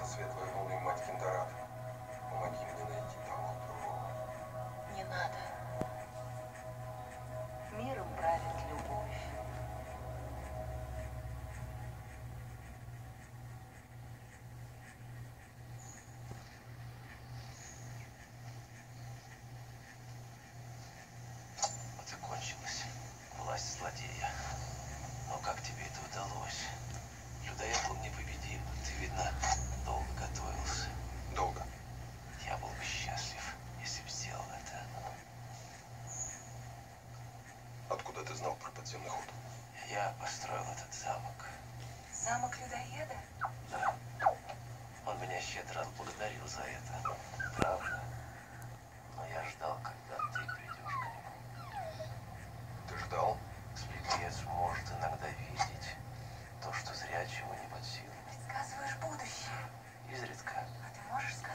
со светлой луной мать Киндарат. Откуда ты знал про подземный ход? Я построил этот замок. Замок людоеда? Да. Он меня щедро отблагодарил за это. Правда. Но я ждал, когда ты придешь к нему. Ты ждал? Слепец может иногда видеть то, что зрячему не под силу. Предсказываешь будущее. Изредка. А ты можешь сказать?